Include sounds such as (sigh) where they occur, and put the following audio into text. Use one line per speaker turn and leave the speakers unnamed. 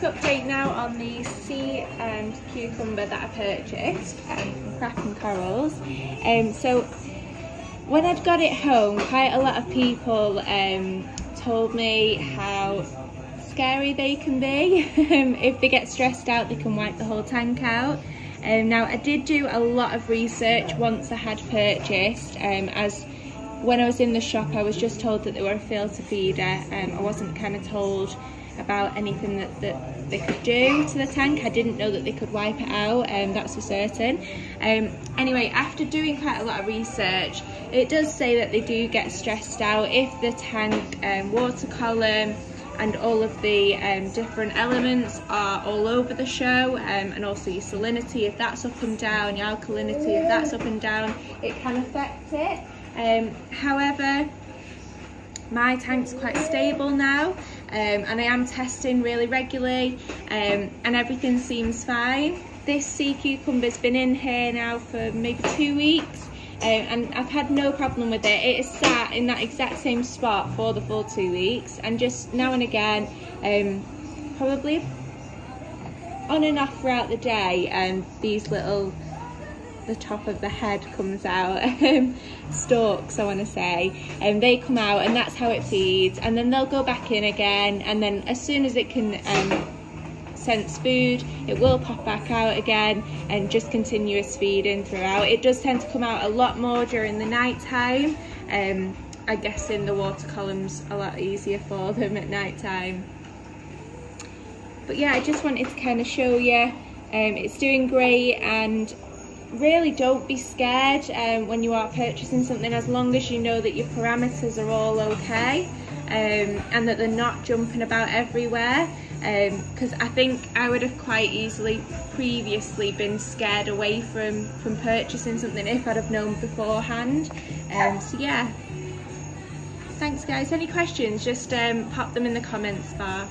update now on the sea and cucumber that I purchased from Kraken Corals. Um, so when I'd got it home, quite a lot of people um, told me how scary they can be. (laughs) Um, if they get stressed out, they can wipe the whole tank out. Um, now, I did do a lot of research once I had purchased, um, as when I was in the shop, I was just told that they were a filter feeder. Um, I wasn't kind of told about anything that, that they could do to the tank. I didn't know that they could wipe it out, um, that's for certain. Um, anyway, after doing quite a lot of research, it does say that they do get stressed out if the tank um, water column and all of the um, different elements are all over the show um, and also your salinity if that's up and down, your alkalinity if that's up and down, it can affect it. Um, however, my tank's quite stable now and I am testing really regularly um, and everything seems fine. This sea cucumber's been in here now for maybe two weeks um, and I've had no problem with it. It is sat in that exact same spot for the full two weeks and just now and again, um, probably on and off throughout the day and um, these little the top of the head comes out (laughs) um, stalks I want to say. And they come out and that's how it feeds. And then they'll go back in again and then as soon as it can um, sense food it will pop back out again and just continuous feeding throughout. It does tend to come out a lot more during the night time. Um, I guess in the water columns a lot easier for (laughs) them at night time. But yeah I just wanted to kind of show you um, it's doing great and really don't be scared um, when you are purchasing something as long as you know that your parameters are all okay um, and that they're not jumping about everywhere because um, I think I would have quite easily previously been scared away from from purchasing something if I'd have known beforehand. Um, so yeah. Thanks guys. Any questions just um, pop them in the comments bar